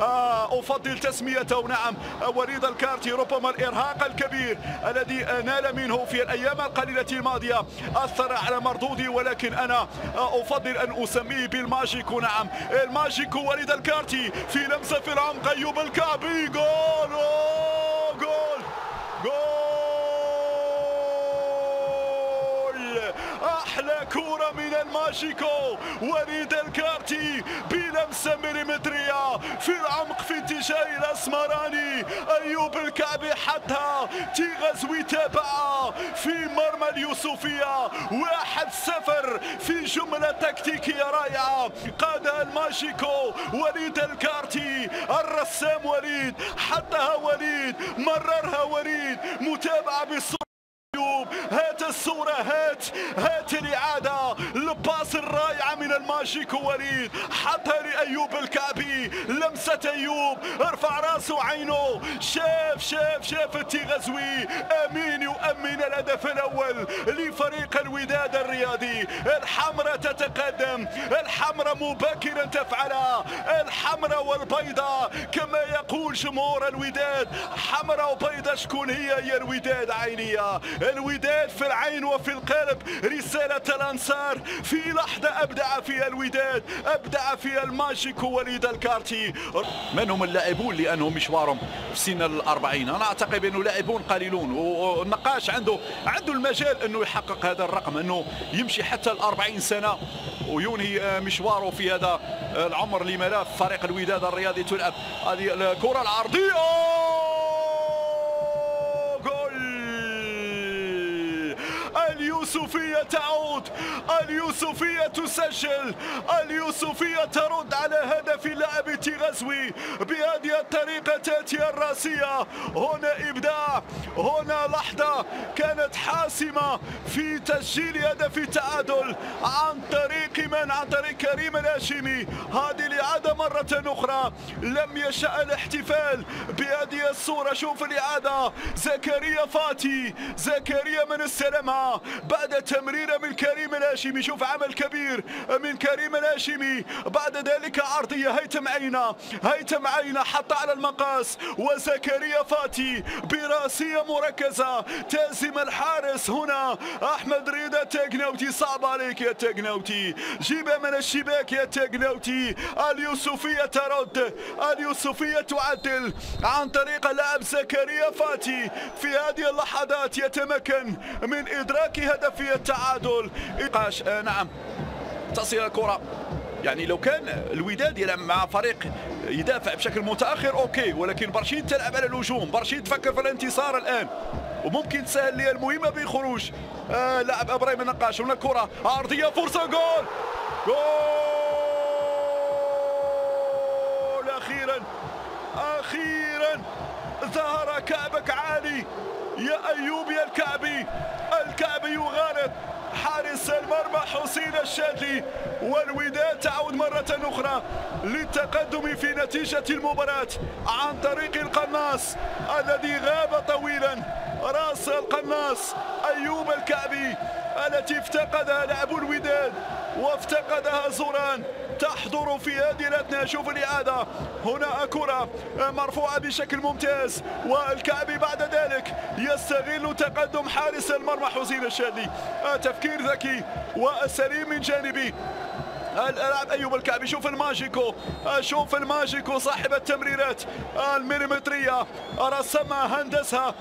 آه أفضل تسميته. نعم وليد الكارتي ربما الإرهاق الكبير الذي نال منه في الأيام القليلة الماضية. أثر على مردوده ولكن أنا أفضل أن أسميه بالماجيكو. نعم الماجيكو وليد الكارتي في لمسة في العمق أيوب الكعبي جول جول أحلى كوره من الماجيكو وليد الكارتي بلمسه مليمتريه في العمق في اتجاه الأسمراني. أيوب الكعبي حتى تيغزوي تابع في مرمى اليوسفية. واحد صفر في جملة تكتيكية رائعة. قادها الماشيكو وليد الكارتي. الرسام وليد. حطها وليد. مررها وليد. متابعة بالصورة أيوب. هات الصورة هات هات الاعاده ال passe الرائعة من الماجيكو وليد. حطها لأيوب الكعبي لمسة أيوب. ارفع راسه عينه. شاف شاف شاف التيغزوي أمين يؤمن الهدف الأول لفريق الوداد الرياضي. الحمراء تتقدم. الحمراء مبكرا تفعلها. الحمراء والبيضاء كما يقول جمهور الوداد. حمراء وبيضاء شكون هي؟ هي الوداد عينية. الوداد في العين وفي القلب رسالة الأنصار. في لحظة أبدع فيها الوداد أبدع فيها الماجيكو وليد الكارتي. من هم اللاعبون لأنهم مشوارهم في سن الأربعين؟ أنا أعتقد أنه لاعبون قليلون والنقاش عنده عنده المجال أنه يحقق هذا الرقم أنه يمشي حتى الأربعين سنة وينهي مشواره في هذا العمر لملف فريق الوداد الرياضي تلعب. هذه الكرة العرضية اليوسفية تعود. اليوسفية تسجل. اليوسفية ترد على هدف لاعب تيغزوي بهذه الطريقة تأتي الراسية. هنا إبداع. هنا لحظة كانت حاسمة في تسجيل هدف التعادل عن طريق من؟ عن طريق كريم الهاشمي. هذه الإعادة مرة أخرى لم يشأ الاحتفال بهذه الصورة. شوف الإعادة زكريا فاتي زكريا من استلمها بعد تمريره من كريم الهاشمي شوف عمل كبير من كريم الهاشمي. بعد ذلك عرضيه هيثم عينه هيثم عينه حط على المقاس. وزكريا فاتي برأسية مركزة تازم الحارس هنا. أحمد رضا تاقناوتي صعب عليك يا تاقناوتي جيبها من الشباك يا تاقناوتي اليوسفية ترد. اليوسفية تعدل عن طريق لاعب زكريا فاتي. في هذه اللحظات يتمكن من إدراك هدف التعادل. نقاش آه نعم. تصل الكرة. يعني لو كان الوداد يلعب مع فريق يدافع بشكل متأخر أوكي. ولكن برشيد تلعب على الهجوم. برشيد تفكر في الانتصار الآن. وممكن تسهل لي المهمة بخروج آه لاعب إبراهيم النقاش. هنا كره عرضيه فرصة جول! جول! أخيرا أخيرا ظهر كعبك عالي. يا ايوب يا الكعبي الكعبي يغالط. حارس المرمى حسين الشادلي والوداد تعود مرة أخرى للتقدم في نتيجة المباراة عن طريق القناص الذي غاب طويلا. راس القناص أيوب الكعبي التي افتقدها لاعب الوداد وافتقدها زوران تحضر في هذه الأثناء. شوف الإعادة هنا كره مرفوعة بشكل ممتاز والكعبي بعد ذلك يستغل تقدم حارس المرمى حسين الشادلي تفكير ذكي وسليم من جانبي. اللاعب ايوب الكعبي شوف الماجيكو. شوف الماجيكو صاحب التمريرات المليمتريه رسمها هندسها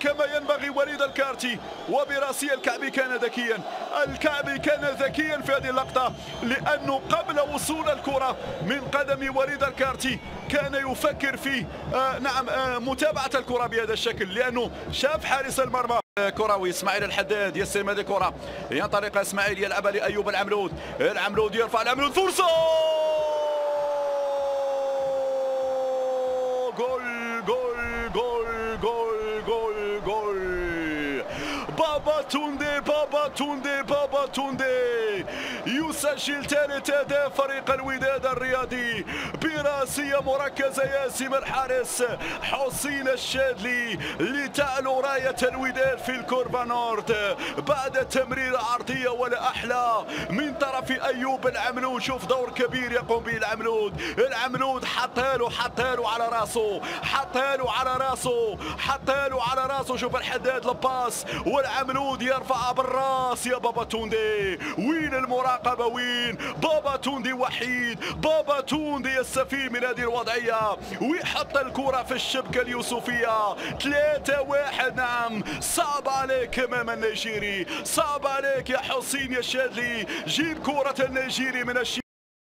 كما ينبغي وليد الكارتي. وبرأسية الكعبي كان ذكيا. الكعبي كان ذكيا في هذه اللقطة لأنه قبل وصول الكرة من قدم وليد الكارتي كان يفكر في نعم متابعة الكرة بهذا الشكل لأنه شاف حارس المرمى كروي إسماعيل الحداد يستلم هذه الكره ينطلق إسماعيل يلعبها لايوب العملود. العملود يرفع العملود فرصة! جول جول جول جول جول جول. بابا توندي بابا توندي بابا توندي يسجل ثالث أهداف فريق الوداد الرياضي. براسيه مركزه ياسم الحارس حسين الشادلي لتعلو راية الوداد في ال curva nord. بعد تمرير عرضيه ولا أحلى من طرف أيوب العملود شوف دور كبير يقوم به العملود العملود حطها له على راسه حطها على راسه حطها على راسه. شوف الحداد لباس والعملود يرفعها بالراس يا بابا توندي وين المراقبة؟ وين بابا توندي وحيد. بابا توندي يستفيد من هذه الوضعية. ويحط الكرة في الشبكة اليوسفية. 3 واحد. نعم. صعب عليك أمام النيجيري. صعب عليك يا حسين يا شادلي جيب كرة النيجيري من الشمال.